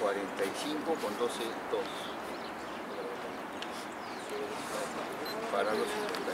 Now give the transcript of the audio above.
45 con 12, 2. Para los